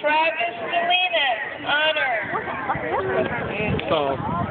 Travis Salinas, honor. So.